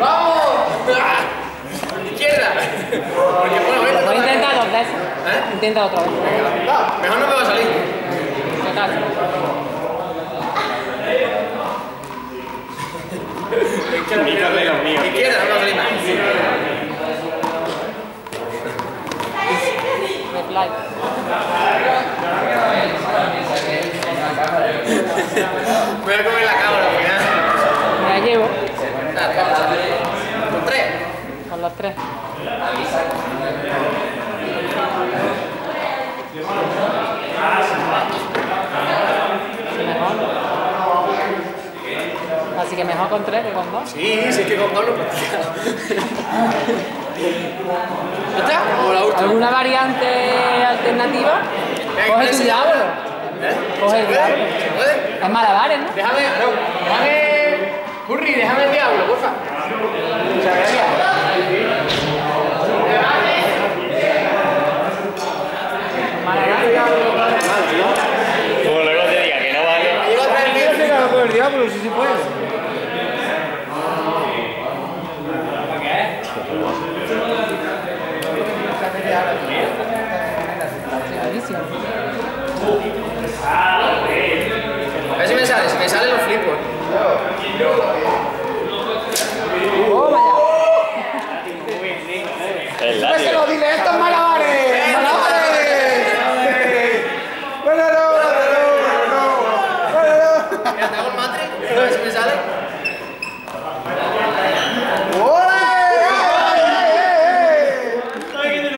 ¡Vamos! ¡Izquierda! Porque bueno, venga, Voy a intentar dos veces. ¿Eh? Intenta otra vez. Mejor no me va a salir. Total va a salir más. Voy a comer la cámara al final. Me la llevo. Con tres. con los tres. Así que mejor con tres que con dos. Sí, sí, es que con dos no ¿Alguna variante alternativa? Coge tu diablo. ¿Eh? Coge el ¿Se puede? diablo. ¿Se puede? Es malabares, ¿no? Déjame, no, déjame. Curry, déjame el diablo, porfa. Muchas gracias. Como luego te diga que no vale. Con el diablo, si se puede. A ver si me sale, si me sale lo flipo. ¡Oh, dile! Malabares! No! El? A ver si me sale.